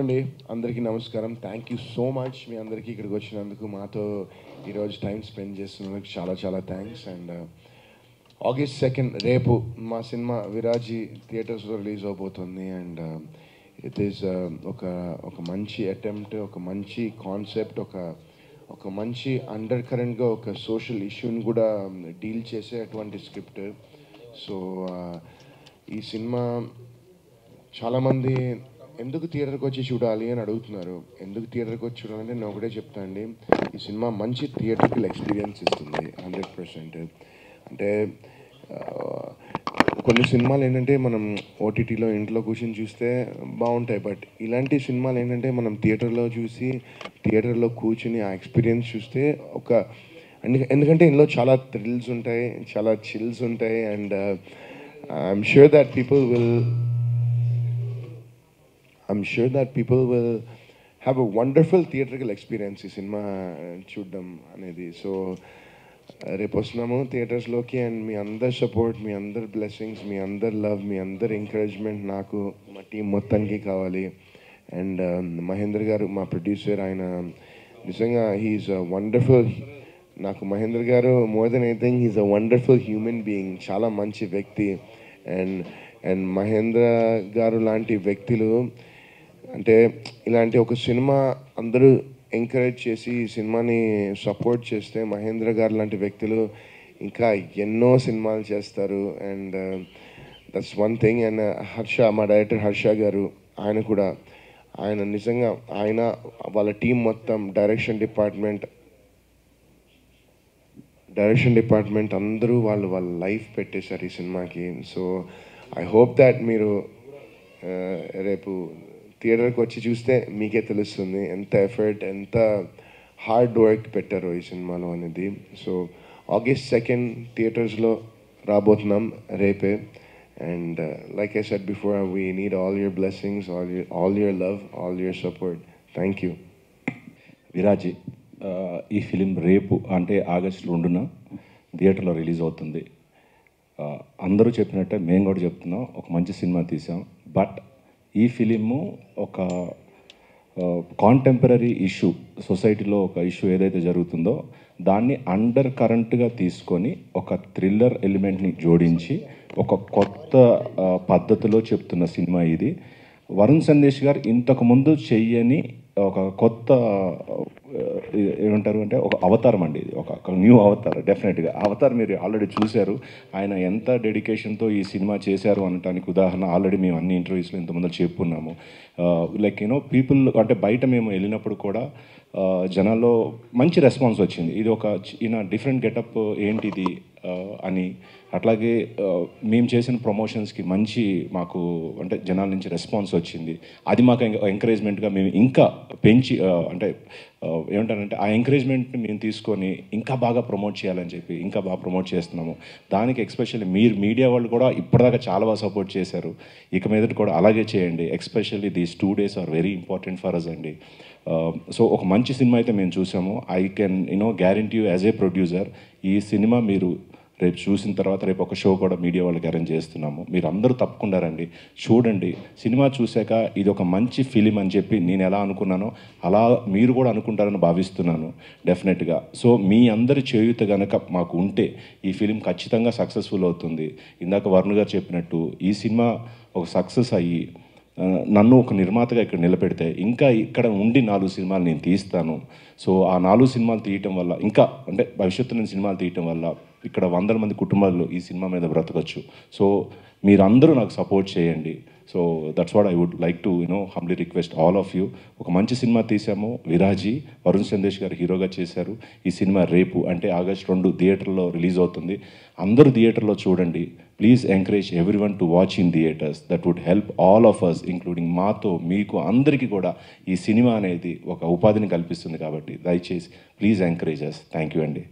అండి. అందరికీ నమస్కారం. థ్యాంక్ యూ సో మచ్ మీ అందరికీ ఇక్కడికి వచ్చినందుకు మాతో ఈరోజు టైం స్పెండ్ చేస్తున్నందుకు చాలా చాలా థ్యాంక్స్ అండ్ ఆగస్ట్ సెకండ్ రేపు మా సినిమా విరాజీ థియేటర్స్లో రిలీజ్ అవబోతుంది. And it uh, is uh, ఒక ఒక మంచి అటెంప్ట్ ఒక మంచి కాన్సెప్ట్ ఒక ఒక మంచి అండర్ కరెంట్గా ఒక సోషల్ ఇష్యూని కూడా um, డీల్ చేసే అటువంటి స్క్రిప్ట్ సో uh, ఈ సినిమా చాలామంది ఎందుకు థియేటర్కి వచ్చి చూడాలి అని అడుగుతున్నారు. ఎందుకు థియేటర్కి వచ్చి చూడాలంటే నేను ఒకటే చెప్తాను అండి. ఈ సినిమా మంచి థియేటర్కి ఎక్స్పీరియన్స్ ఇస్తుంది హండ్రెడ్ పర్సెంట్. అంటే కొన్ని సినిమాలు ఏంటంటే మనం ఓటీటీలో ఇంట్లో కూర్చొని చూస్తే బాగుంటాయి. బట్ ఇలాంటి సినిమాలు ఏంటంటే మనం థియేటర్లో చూసి థియేటర్లో కూర్చుని ఆ ఎక్స్పీరియన్స్ చూస్తే ఒక ఎందుకంటే ఇందులో చాలా థ్రిల్స్ ఉంటాయి చాలా చిల్స్ ఉంటాయి. And I'm sure that people will I'm sure that people will have a wonderful theatrical experience ఈ సినిమా చూడడం అనేది. సో రేపు వస్తున్నాము థియేటర్స్లోకి అండ్ మీ అందరి సపోర్ట్ మీ అందరి బ్లెస్సింగ్స్ మీ అందరి లవ్ మీ అందరి ఎంకరేజ్మెంట్ నాకు మా టీం మొత్తానికి కావాలి. అండ్ మహేందర్ గారు మా ప్రొడ్యూసర్ ఆయన నిజంగా హీఈస్ అ వండర్ఫుల్ నాకు Mahender garu more than anything he's a wonderful human being చాలా మంచి వ్యక్తి. అండ్ అండ్ మహేంద్ర గారు లాంటి వ్యక్తులు అంటే ఇలాంటి ఒక సినిమా అందరూ ఎంకరేజ్ చేసి ఈ సినిమాని సపోర్ట్ చేస్తే మహేంద్ర గారు లాంటి వ్యక్తులు ఇంకా ఎన్నో సినిమాలు చేస్తారు. And that's one thing and Harsha మా డైరెక్టర్ హర్ష గారు ఆయన కూడా ఆయన నిజంగా ఆయన వాళ్ళ టీం మొత్తం డైరెక్షన్ డిపార్ట్మెంట్ డైరెక్షన్ డిపార్ట్మెంట్ అందరూ వాళ్ళు వాళ్ళ లైఫ్ పెట్టేశారు ఈ సినిమాకి. సో ఐ హోప్ దాట్ మీరు uh, రేపు థియేటర్కి వచ్చి చూస్తే మీకే తెలుస్తుంది ఎంత ఎఫర్ట్ ఎంత హార్డ్ వర్క్ పెట్టారు ఈ సినిమాలో అనేది. సో ఆగస్ట్ సెకండ్ థియేటర్స్లో రాబోతున్నాం రేపే. And like I set before we need all your blessings all your all your love all your support thank you Viraaji ఈ ఫిలిం రేపు అంటే ఆగస్ట్ రెండున థియేటర్లో రిలీజ్ అవుతుంది. Uh, అందరూ చెప్పినట్టే మేము కూడా చెప్తున్నాం ఒక మంచి సినిమా తీసాం. బట్ ఈ ఫిలిము ఒక కాంటెంపరీ ఇష్యూ సొసైటీలో ఒక ఇష్యూ ఏదైతే జరుగుతుందో దాన్ని అండర్ కరెంట్గా తీసుకొని ఒక థ్రిల్లర్ ఎలిమెంట్ని జోడించి ఒక కొత్త పద్ధతిలో చెప్తున్న సినిమా ఇది. వరుణ్ సందేశ్ గారు ఇంతకుముందు చెయ్యని ఒక కొత్త ఏమంటారు అంటే ఒక అవతారం అండి ఇది. ఒక న్యూ అవతార్ డెఫినెట్గా అవతార్ మీరు ఆల్రెడీ చూశారు. ఆయన ఎంత డెడికేషన్తో ఈ సినిమా చేశారు అనటానికి ఉదాహరణ ఆల్రెడీ మేము అన్ని ఇంటర్వ్యూస్లో ఇంతమంది చెప్పున్నాము. లైక్ యూనో పీపుల్ అంటే బయట మేము వెళ్ళినప్పుడు కూడా జనాల్లో మంచి రెస్పాన్స్ వచ్చింది. ఇది ఒక ఈయన డిఫరెంట్ గెటప్ ఏంటిది అని. అట్లాగే మేము చేసిన ప్రమోషన్స్కి మంచి మాకు అంటే జనాల నుంచి రెస్పాన్స్ వచ్చింది. అది మాకు ఎంకరేజ్మెంట్గా మేము ఇంకా పెంచి అంటే ఏమంటారంటే ఆ ఎంకరేజ్మెంట్ని మేము తీసుకొని ఇంకా బాగా ప్రమోట్ చేయాలని చెప్పి ఇంకా బాగా ప్రమోట్ చేస్తున్నాము. దానికి ఎక్స్పెషల్లీ మీరు మీడియా వాళ్ళు కూడా ఇప్పటిదాకా చాలా బాగా సపోర్ట్ చేశారు. ఇక మీదట కూడా అలాగే చేయండి. Especially these two days are very important for us అండి. Um, సో ఒక మంచి సినిమా అయితే మేము చూసాము. I can you know guarantee you as a producer ఈ సినిమా మీరు రేపు చూసిన తర్వాత రేపు ఒక షో కూడా మీడియా వాళ్ళకి అరేంజ్ చేస్తున్నాము. మీరు అందరూ తప్పకుండా రండి. చూడండి. సినిమా చూశాక ఇది ఒక మంచి ఫిలిం అని చెప్పి నేను ఎలా అనుకున్నానో అలా మీరు కూడా అనుకుంటారని భావిస్తున్నాను. డెఫినెట్గా సో మీ అందరి చేయుత గనక మాకు ఉంటే ఈ ఫిలిం ఖచ్చితంగా సక్సెస్ఫుల్ అవుతుంది. ఇందాక వరుణ్ గారు చెప్పినట్టు ఈ సినిమా ఒక సక్సెస్ అయ్యి నన్ను ఒక నిర్మాతగా ఇక్కడ నిలబెడితే ఇంకా ఇక్కడ ఉండి నాలుగు సినిమాలు నేను తీస్తాను. సో ఆ నాలుగు సినిమాలు తీయటం వల్ల ఇంకా అంటే భవిష్యత్తు నేను సినిమాలు తీయటం వల్ల ఇక్కడ వందల మంది కుటుంబాలు ఈ సినిమా మీద బ్రతకచ్చు. సో మీరందరూ నాకు సపోర్ట్ చేయండి. So that's what I would like to you know humbly request all of you ఒక మంచి సినిమా తీసాము విరాజీ. వరుణ్ సందేశ్ గారు హీరోగా చేశారు. ఈ సినిమా రేపు అంటే ఆగస్ట్ రెండు థియేటర్లో రిలీజ్ అవుతుంది. అందరూ థియేటర్లో చూడండి. Please encourage everyone to watch in theatres that would help all of us including మాతో మీకు అందరికీ కూడా ఈ సినిమా అనేది ఒక ఉపాధిని కల్పిస్తుంది కాబట్టి దయచేసి please encourage us thank you అండి.